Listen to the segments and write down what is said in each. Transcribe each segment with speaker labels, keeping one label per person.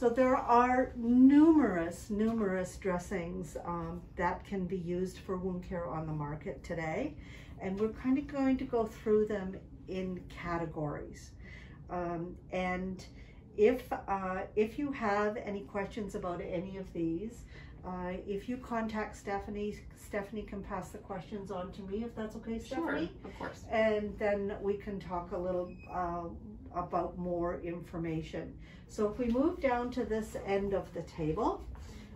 Speaker 1: So there are numerous, numerous dressings um, that can be used for wound care on the market today. And we're kind of going to go through them in categories. Um, and if, uh, if you have any questions about any of these, uh, if you contact Stephanie, Stephanie can pass the questions on to me if that's okay, Stephanie.
Speaker 2: Sure, of course.
Speaker 1: And then we can talk a little uh, about more information. So if we move down to this end of the table,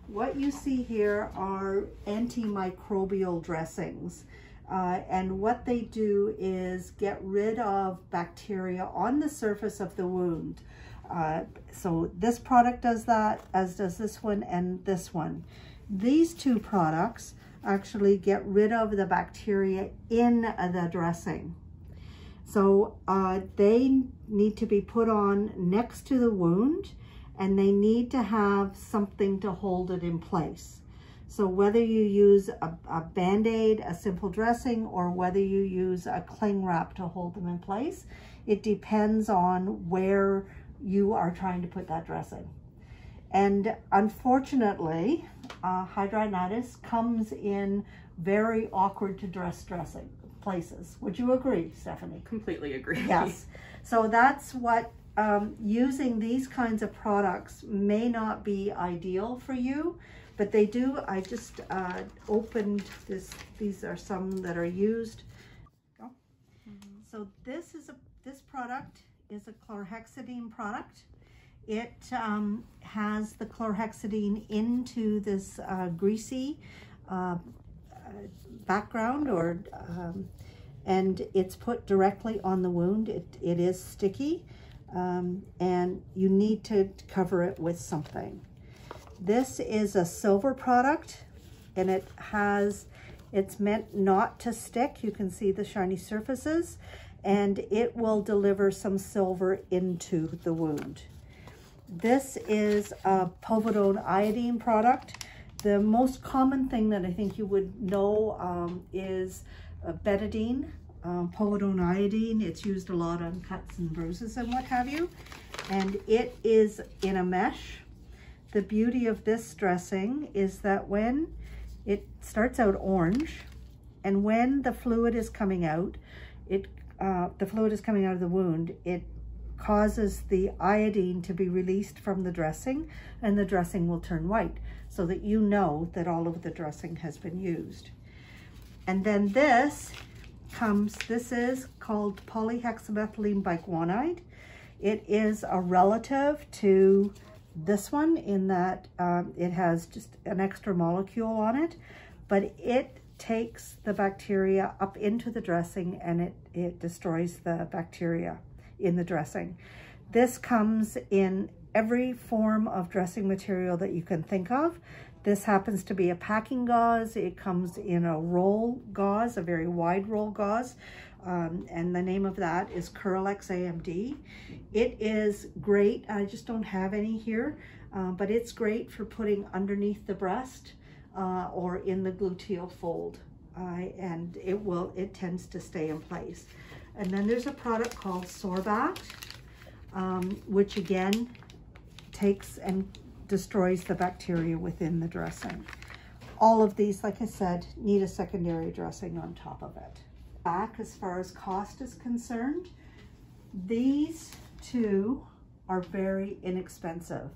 Speaker 1: what you see here are antimicrobial dressings. Uh, and what they do is get rid of bacteria on the surface of the wound. Uh, so this product does that, as does this one and this one. These two products actually get rid of the bacteria in the dressing. So uh, they need to be put on next to the wound and they need to have something to hold it in place. So whether you use a, a Band-Aid, a simple dressing, or whether you use a cling wrap to hold them in place, it depends on where you are trying to put that dressing. And unfortunately, uh, hidradenitis comes in very awkward to dress dressing places. Would you agree, Stephanie?
Speaker 2: Completely agree.
Speaker 1: Yes. So that's what um, using these kinds of products may not be ideal for you, but they do. I just uh, opened this. These are some that are used. Mm -hmm. So this is a this product is a chlorhexidine product. It um, has the chlorhexidine into this uh, greasy uh, background or um, and it's put directly on the wound. It, it is sticky um, and you need to cover it with something. This is a silver product and it has, it's meant not to stick. You can see the shiny surfaces and it will deliver some silver into the wound. This is a povidone iodine product. The most common thing that I think you would know um, is uh, betadine, um, povidone iodine. It's used a lot on cuts and bruises and what have you. And it is in a mesh. The beauty of this dressing is that when it starts out orange and when the fluid is coming out, it uh, the fluid is coming out of the wound, it causes the iodine to be released from the dressing and the dressing will turn white so that you know that all of the dressing has been used. And then this comes, this is called polyhexamethylene biguanide. It is a relative to this one in that um, it has just an extra molecule on it, but it takes the bacteria up into the dressing and it, it destroys the bacteria in the dressing. This comes in every form of dressing material that you can think of. This happens to be a packing gauze. It comes in a roll gauze, a very wide roll gauze. Um, and the name of that is Kerlix AMD. It is great. I just don't have any here, uh, but it's great for putting underneath the breast uh, or in the gluteal fold. Uh, and it will, it tends to stay in place. And then there's a product called Sorbact, um, which again takes and destroys the bacteria within the dressing. All of these, like I said, need a secondary dressing on top of it. Back as far as cost is concerned, these two are very inexpensive.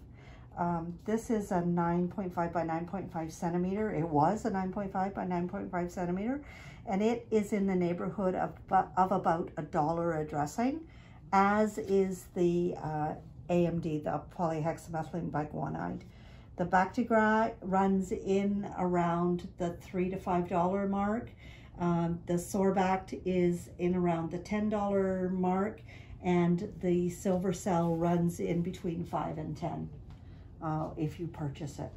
Speaker 1: Um, this is a 9.5 by 9.5 centimeter. It was a 9.5 by 9.5 centimeter, and it is in the neighborhood of, of about a dollar a dressing, as is the uh, AMD, the polyhexamethylene biguanide. The Bactigras runs in around the three to five dollar mark. Um, the Sorbact is in around the ten dollar mark, and the Silvercel runs in between five and ten uh, if you purchase it.